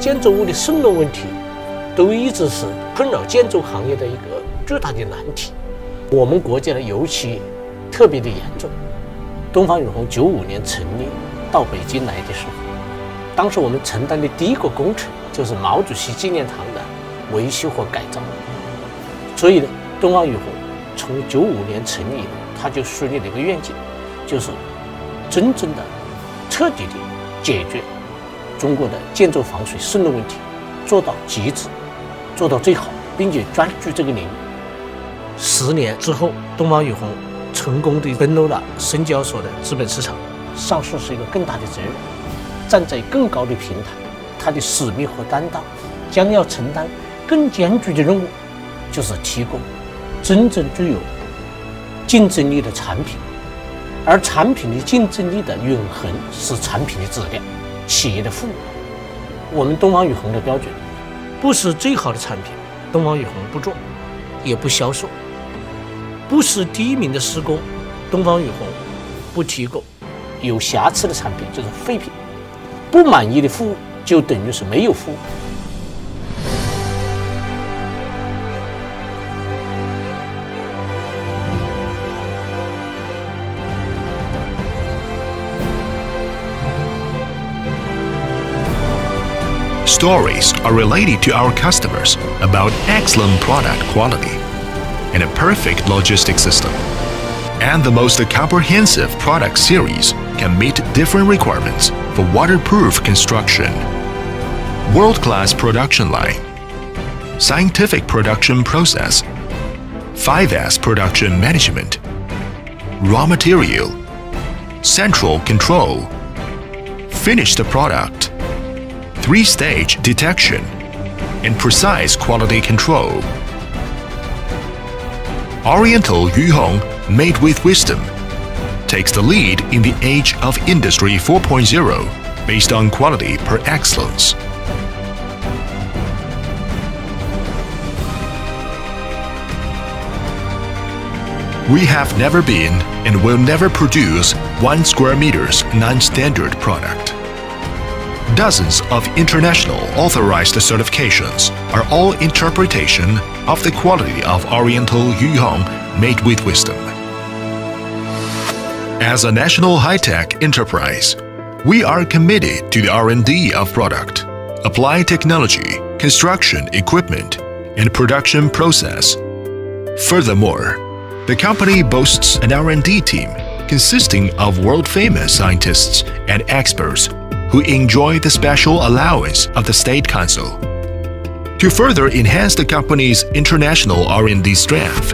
建筑物的渗漏问题，都一直是困扰建筑行业的一个巨大的难题。我们国家呢，尤其特别的严重。东方雨虹九五年成立到北京来的时候，当时我们承担的第一个工程就是毛主席纪念堂的维修和改造。所以呢，东方雨虹从九五年成立，他就树立了一个愿景，就是真正的、彻底的解决中国的建筑防水渗漏问题，做到极致，做到最好，并且专注这个领域。十年之后，东方雨虹。成功的登陆了深交所的资本市场，上市是一个更大的责任，站在更高的平台，它的使命和担当将要承担更艰巨的任务，就是提供真正具有竞争力的产品，而产品的竞争力的永恒是产品的质量，企业的服务。我们东方雨虹的标准，不是最好的产品，东方雨虹不做，也不销售。不是第一名的施工，东方雨虹不提供；有瑕疵的产品就是废品，不满意的服务就等于是没有服务。Stories are related to our customers about excellent product quality. and a perfect logistics system. And the most comprehensive product series can meet different requirements for waterproof construction. World-class production line, scientific production process, 5S production management, raw material, central control, finished product, three-stage detection, and precise quality control. Oriental Yuhong, made with wisdom, takes the lead in the age of Industry 4.0 based on quality per excellence. We have never been and will never produce 1 square meters non-standard product. Dozens of international authorized certifications are all interpretation of the quality of Oriental Yuhong made with wisdom. As a national high-tech enterprise, we are committed to the R&D of product, applied technology, construction equipment, and production process. Furthermore, the company boasts an R&D team consisting of world-famous scientists and experts who enjoy the special allowance of the State Council. To further enhance the company's international R&D strength,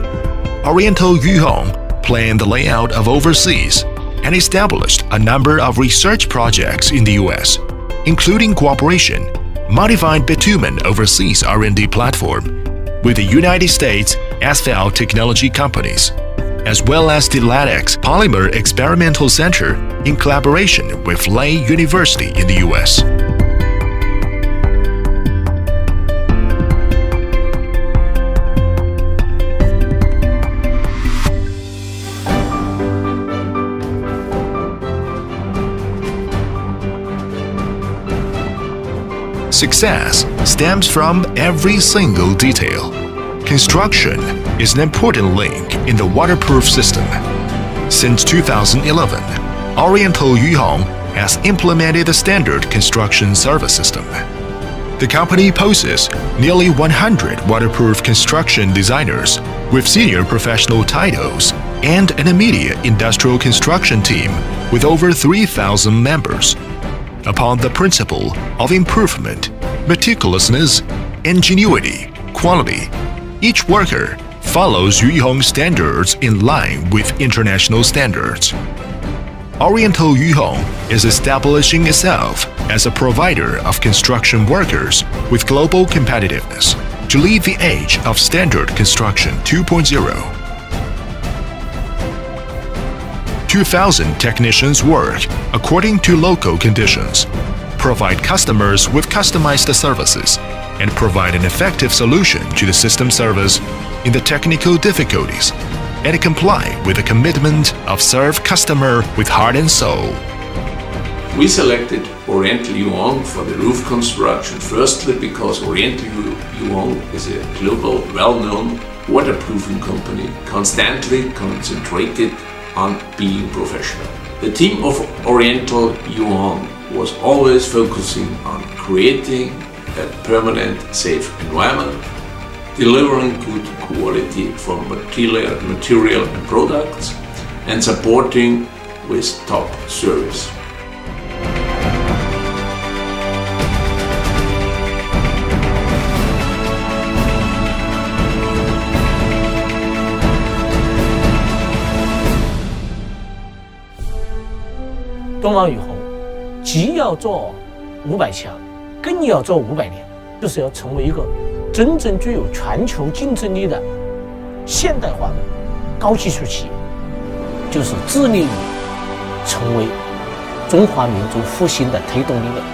Oriental Yuhong planned the layout of overseas and established a number of research projects in the US, including cooperation, modified bitumen overseas R&D platform with the United States asphalt technology companies as well as the LATEX Polymer Experimental Center in collaboration with Lehigh University in the US. Success stems from every single detail. Construction is an important link in the waterproof system. Since 2011, Oriental Yuhong has implemented the standard construction service system. The company poses nearly 100 waterproof construction designers with senior professional titles and an immediate industrial construction team with over 3,000 members. Upon the principle of improvement, meticulousness, ingenuity, quality, each worker follows Yuhong standards in line with international standards. Oriental Yuhong is establishing itself as a provider of construction workers with global competitiveness to lead the age of standard construction 2.0. 2,000 technicians work according to local conditions, provide customers with customized services, and provide an effective solution to the system service in the technical difficulties and comply with the commitment of serve customer with heart and soul. We selected Oriental Yuan for the roof construction, firstly because Oriental Yuan is a global, well-known waterproofing company, constantly concentrated on being professional. The team of Oriental Yuan was always focusing on creating a permanent, safe environment, delivering good quality from material, material and products, and supporting with top service.东方雨虹既要做五百强， 更要做五百年，就是要成为一个真正具有全球竞争力的现代化的高技术企业，就是致力于成为中华民族复兴的推动力量。